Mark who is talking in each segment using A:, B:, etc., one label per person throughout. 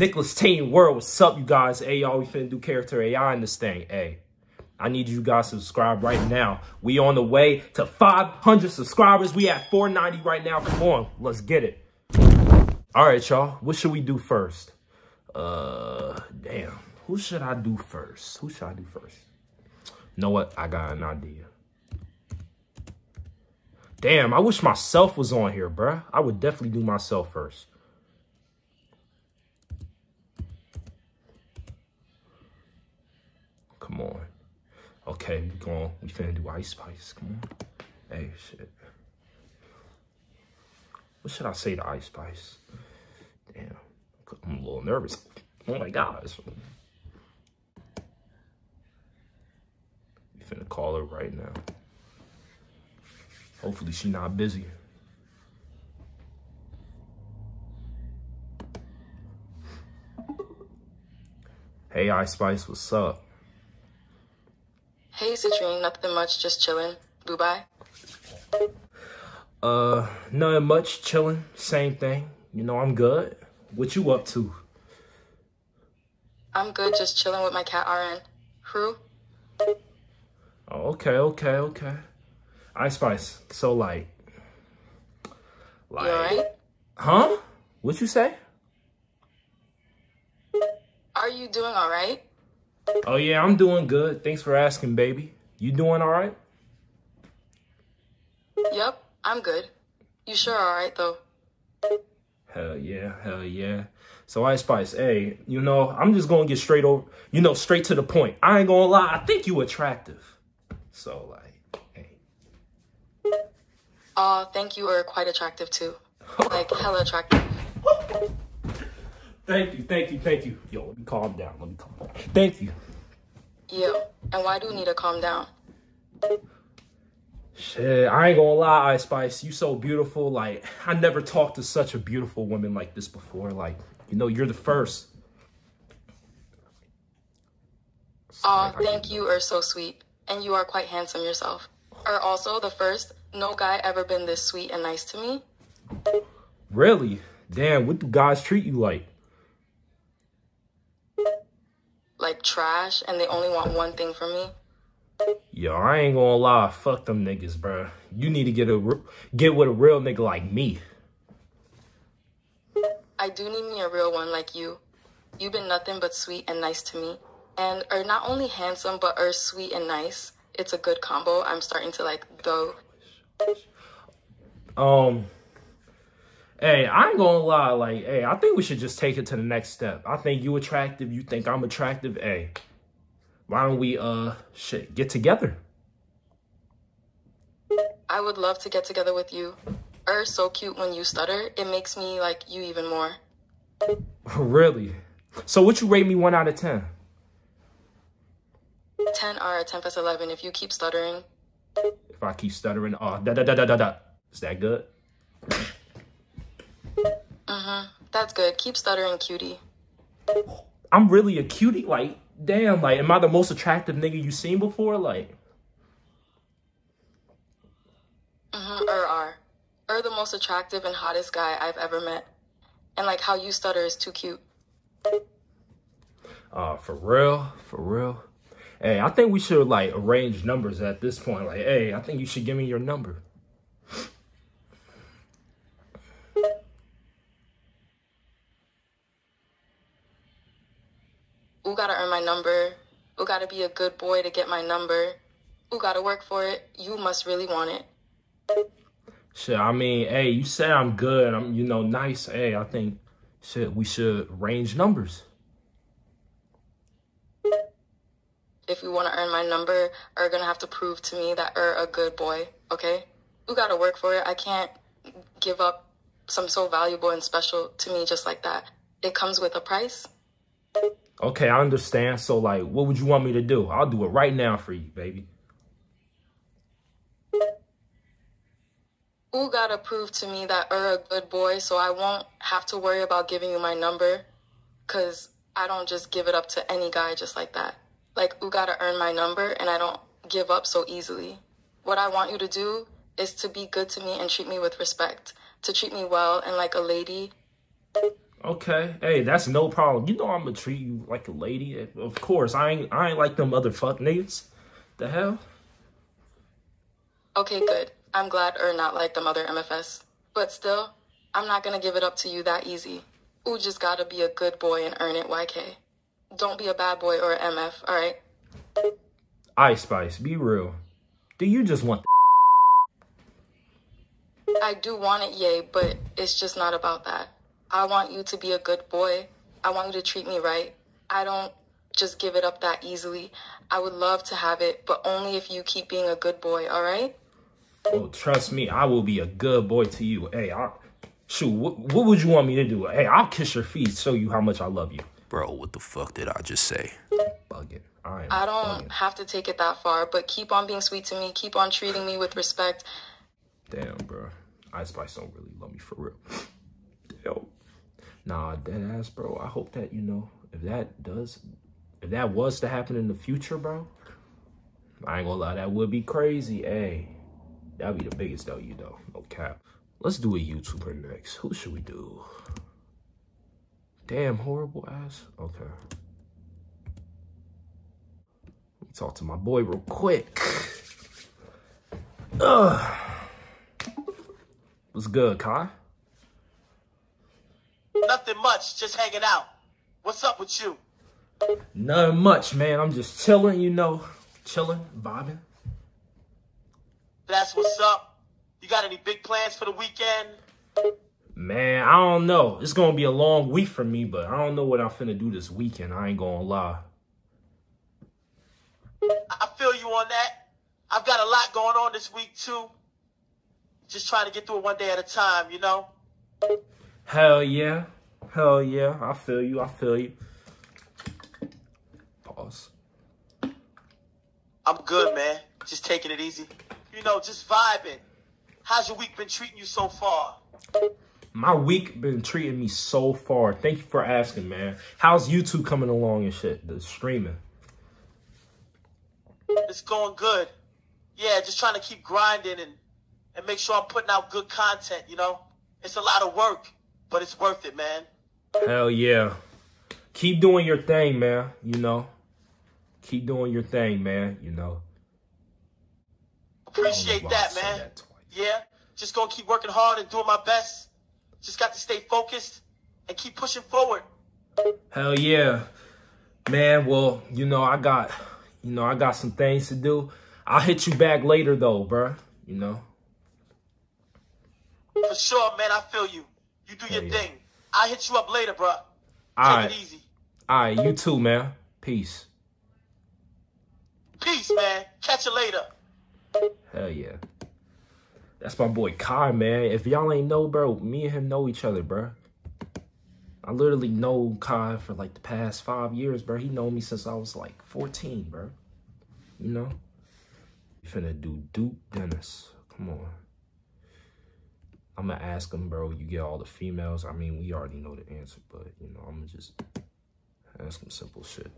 A: Nicholas Team World, what's up, you guys? Hey, y'all, we finna do character AI in this thing. Hey, I need you guys to subscribe right now. We on the way to 500 subscribers. We at 490 right now. Come on, let's get it. All right, y'all. What should we do first? Uh, damn. Who should I do first? Who should I do first? You know what? I got an idea. Damn, I wish myself was on here, bruh. I would definitely do myself first. Come on. Okay, we going. We finna do Ice Spice. Come on. Hey, shit. What should I say to Ice Spice? Damn, I'm a little nervous. Oh my gosh. We finna call her right now. Hopefully she not busy. Hey, Ice Spice, what's up?
B: Hey, Citrine, nothing much, just chilling. Dubai?
A: Uh, nothing much, chilling, same thing. You know, I'm good. What you up to?
B: I'm good, just chilling with my cat RN. Who?
A: Oh, okay, okay, okay. Ice Spice, so light.
B: like?
A: Huh? What you say?
B: Are you doing alright?
A: Oh yeah, I'm doing good. Thanks for asking, baby. You doing alright?
B: Yep, I'm good. You sure alright though?
A: Hell yeah, hell yeah. So Ice Spice, hey, you know, I'm just gonna get straight over, you know, straight to the point. I ain't gonna lie, I think you attractive. So like, hey.
B: Aw, uh, thank you are quite attractive too. like hella attractive.
A: Thank you, thank you, thank you. Yo, let me calm down. Let me calm down. Thank you.
B: Yo, and why do you need to calm down?
A: Shit, I ain't gonna lie, Ice Spice. You so beautiful. Like, I never talked to such a beautiful woman like this before. Like, you know, you're the first.
B: Aw, oh, thank you are so sweet. And you are quite handsome yourself. Are also the first. No guy ever been this sweet and nice to me.
A: Really? Damn, what do guys treat you like?
B: Like trash and they only want one thing from me.
A: Yo, I ain't gonna lie, fuck them niggas, bro. You need to get a get with a real nigga like me.
B: I do need me a real one like you. You've been nothing but sweet and nice to me, and are not only handsome but are sweet and nice. It's a good combo. I'm starting to like though.
A: Um. Hey, I ain't gonna lie. Like, hey, I think we should just take it to the next step. I think you attractive. You think I'm attractive. Hey, why don't we, uh, shit, get together?
B: I would love to get together with you. You're so cute when you stutter. It makes me like you even more.
A: Really? So would you rate me 1 out of 10?
B: 10 or 10 plus 11 if you keep stuttering.
A: If I keep stuttering, oh, da da da da da da. Is that good?
B: Mm-hmm. That's good. Keep stuttering, cutie.
A: I'm really a cutie? Like, damn, like, am I the most attractive nigga you seen before? Like.
B: Mm-hmm, er are. Er the most attractive and hottest guy I've ever met. And like how you stutter is too cute.
A: Uh, for real? For real? Hey, I think we should like arrange numbers at this point. Like, hey, I think you should give me your number.
B: Who gotta earn my number? Who gotta be a good boy to get my number? Who gotta work for it? You must really want it.
A: Shit, I mean, hey, you said I'm good. I'm, you know, nice. Hey, I think, shit, we should range numbers.
B: If you want to earn my number, are gonna have to prove to me that you're a good boy, okay? You gotta work for it. I can't give up some so valuable and special to me just like that. It comes with a price.
A: Okay, I understand. So, like, what would you want me to do? I'll do it right now for you, baby.
B: Who gotta prove to me that you're a good boy so I won't have to worry about giving you my number? Because I don't just give it up to any guy just like that. Like, who gotta earn my number and I don't give up so easily. What I want you to do is to be good to me and treat me with respect, to treat me well and like a lady.
A: Okay. Hey, that's no problem. You know I'm gonna treat you like a lady. Of course. I ain't I ain't like them other fuck niggas. The hell?
B: Okay, good. I'm glad or not like them other MFS. But still, I'm not gonna give it up to you that easy. Ooh just gotta be a good boy and earn it, YK. Don't be a bad boy or a MF, alright?
A: Ice Spice, be real. Do you just want
B: I do want it, yay, but it's just not about that. I want you to be a good boy. I want you to treat me right. I don't just give it up that easily. I would love to have it, but only if you keep being a good boy, all right?
A: Oh, trust me, I will be a good boy to you. Hey, I, shoot, what, what would you want me to do? Hey, I'll kiss your feet, show you how much I love you.
C: Bro, what the fuck did I just say?
A: Bugging. I,
B: I don't
A: bugging.
B: have to take it that far, but keep on being sweet to me. Keep on treating me with respect.
A: Damn, bro. Ice Spice don't really love me for real. Damn. Nah, dead ass, bro. I hope that, you know, if that does, if that was to happen in the future, bro, I ain't gonna lie, that would be crazy. Hey, that'd be the biggest though, you know. No cap. Let's do a YouTuber next. Who should we do? Damn, horrible ass. Okay. Let me talk to my boy real quick. Ugh. What's good, Kai?
D: Nothing much, just hanging out. What's up with you?
A: Nothing much, man. I'm just chilling, you know. Chilling, vibing.
D: That's what's up. You got any big plans for the weekend?
A: Man, I don't know. It's gonna be a long week for me, but I don't know what I'm finna do this weekend. I ain't gonna lie.
D: I feel you on that. I've got a lot going on this week too. Just trying to get through it one day at a time, you know?
A: Hell yeah. Hell yeah. I feel you. I feel you. Pause.
D: I'm good, man. Just taking it easy. You know, just vibing. How's your week been treating you so far?
A: My week been treating me so far. Thank you for asking, man. How's YouTube coming along and shit? The streaming.
D: It's going good. Yeah, just trying to keep grinding and, and make sure I'm putting out good content, you know? It's a lot of work, but it's worth it, man.
A: Hell yeah. Keep doing your thing, man. You know. Keep doing your thing, man. You know. Don't know
D: Appreciate that, man.
A: that.
D: Yeah, just gonna keep working hard and doing my best. Just got to stay focused and keep pushing forward.
A: Hell yeah. Man, well, you know, I got, you know, I got some things to do. I'll hit you back later though, bruh. You know.
D: For sure, man. I feel you. You do your
A: yeah.
D: thing. I'll hit you up later, bruh. Take
A: All right.
D: it easy.
A: All right, you too, man. Peace.
D: Peace, man. Catch you later.
A: Hell yeah. That's my boy Kai, man. If y'all ain't know, bro, me and him know each other, bro. I literally know Kai for like the past five years, bro. He known me since I was like 14, bro. You know? You finna do Duke Dennis. Come on. I'm gonna ask him, bro. You get all the females. I mean, we already know the answer, but you know, I'm gonna just ask him simple shit.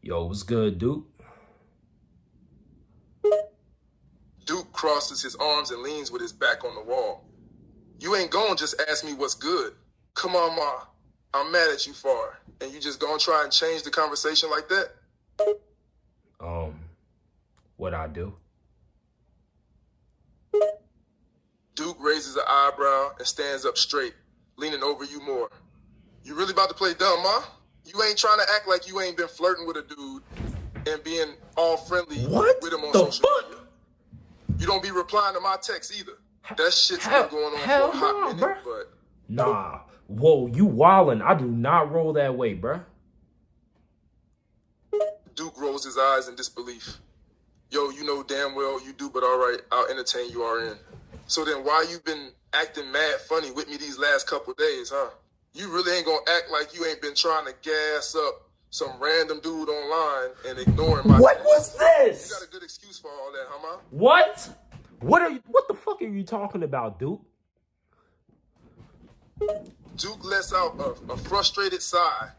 A: Yo, what's good, Duke?
E: Duke crosses his arms and leans with his back on the wall. You ain't gonna just ask me what's good. Come on, Ma. I'm mad at you for it. And you just gonna try and change the conversation like that?
A: Um, what I do?
E: Duke raises an eyebrow and stands up straight, leaning over you more. You really about to play dumb, Ma? You ain't trying to act like you ain't been flirting with a dude and being all friendly
A: What
E: with him on
A: the
E: social
A: fuck?
E: media. You don't be replying to my texts either. That shit's
A: Hell-
E: been going on for a hot minute,
A: bruh.
E: but
A: Nah. Whoa, you wildin'. I do not roll that way, bruh.
E: Duke rolls his eyes in disbelief. Yo, you know damn well you do, but all right, I'll entertain you are in. So then why you been acting mad funny with me these last couple days, huh? You really ain't gonna act like you ain't been trying to gas up some random dude online and ignoring my
A: What was this?
E: You got a good excuse for all that, huh, ma?
A: What? What are you, what the fuck are you talking about, Duke?
E: Duke lets out a, a frustrated sigh.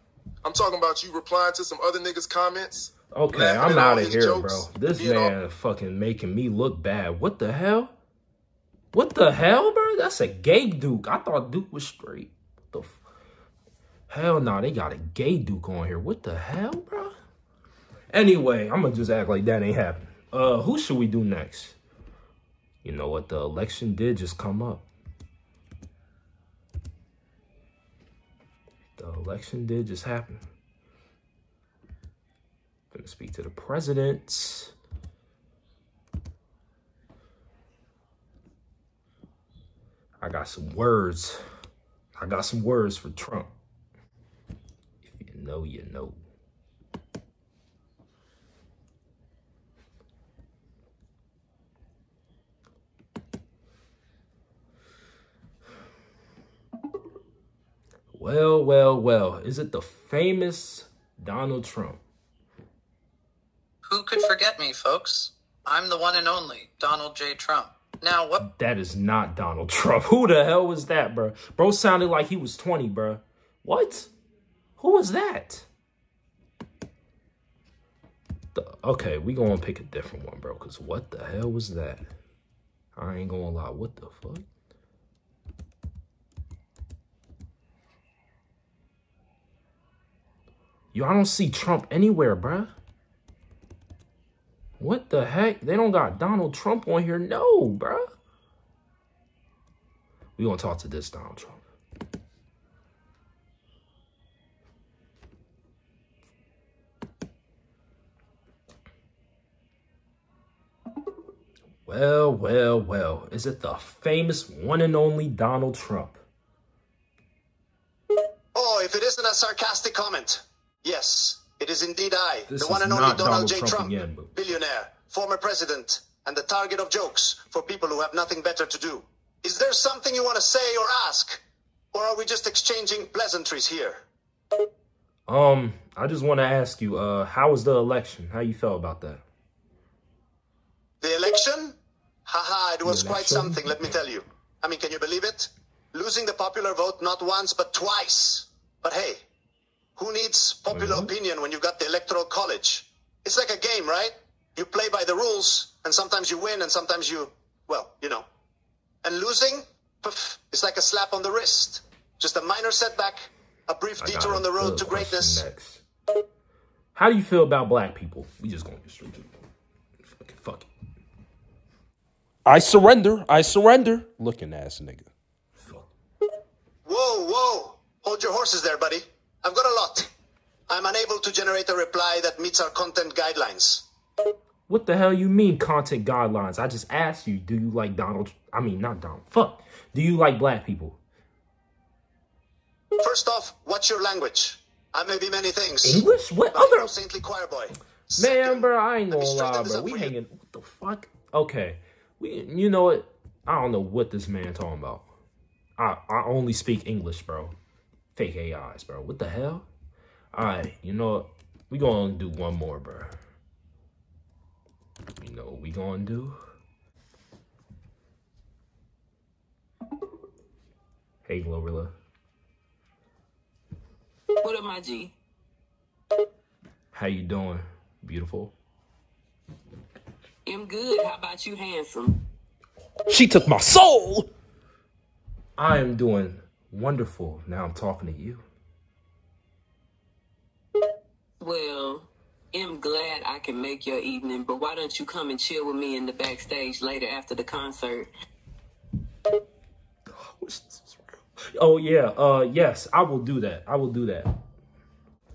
E: I'm talking about you replying to some other niggas' comments.
A: Okay, I'm out of here,
E: jokes,
A: bro. This
E: all-
A: man fucking making me look bad. What the hell? What the hell, bro? That's a gay Duke. I thought Duke was straight. What the hell nah, they got a gay Duke on here. What the hell, bro? Anyway, I'm gonna just act like that ain't happening. Uh, who should we do next? You know what? The election did just come up. The election did just happen. Gonna speak to the president. I got some words. I got some words for Trump. If you know, you know. Well, well, well. Is it the famous Donald Trump?
F: Who could forget me, folks? I'm the one and only Donald J. Trump. Now, what?
A: That is not Donald Trump. Who the hell was that, bro? Bro sounded like he was 20, bro. What? Who was that? The, okay, we gonna pick a different one, bro. Cause what the hell was that? I ain't gonna lie. What the fuck? Yo, I don't see Trump anywhere, bruh. What the heck? They don't got Donald Trump on here? No, bruh. We gonna talk to this Donald Trump. Well, well, well. Is it the famous one and only Donald Trump?
G: Oh, if it isn't a sarcastic comment. Yes, it is indeed I,
A: This
G: the one and only Donald
A: Donald
G: J.
A: Trump
G: Trump,
A: again,
G: billionaire, former president, and the target of jokes for people who have nothing better to do. Is there something you want to say or ask? Or are we just exchanging pleasantries here?
A: Um, I just want to ask you, uh, how was the election? How you felt about that?
G: The election? Haha, it was quite something, let me tell you. I mean, can you believe it? Losing the popular vote not once, but twice. But hey, who needs popular
A: Mhm.
G: opinion when you've got the electoral college? It's like a game, right? You play by the rules, and sometimes you win, and sometimes you, well, you know. And losing, poof, it's like a slap on the wrist. Just a minor setback, a brief
A: I
G: detour on the road to greatness.
A: Next. How do you feel about black people? We just gonna get straight to it. Fuck it, fuck it. I surrender. I surrender. Looking ass nigga. Fuck.
G: Whoa, whoa. Hold your horses there, buddy. I've got a lot. I'm unable to generate a reply that meets our content guidelines.
A: What the hell you mean content guidelines? I just asked you, do you like Donald? I mean, not Donald. Fuck. Do you like black people?
G: First off, what's your language? I may be many things.
A: English? What
G: but I'm
A: other?
G: saintly choir boy.
A: Man,
G: Second,
A: bro, I ain't gonna lie, bro. We hanging. What the fuck? Okay, we. You know what? I don't know what this man talking about. I I only speak English, bro. Fake AIs, bro. What the hell? All right, you know what? We gonna do one more, bro. You know what we gonna do? Hey, Glorilla.
H: What up, my G?
A: How you doing? Beautiful.
H: I'm good. How about you, handsome?
A: She took my soul. I am doing wonderful. Now I'm talking to you.
H: Well, I'm glad I can make your evening, but why don't you come and chill with me in the backstage later after the concert?
A: Oh yeah, uh yes, I will do that. I will do that.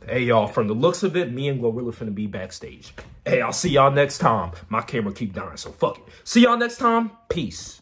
A: Hey y'all, from the looks of it, me and Glorilla finna be backstage. Hey, I'll see y'all next time. My camera keep dying, so fuck it. See y'all next time. Peace.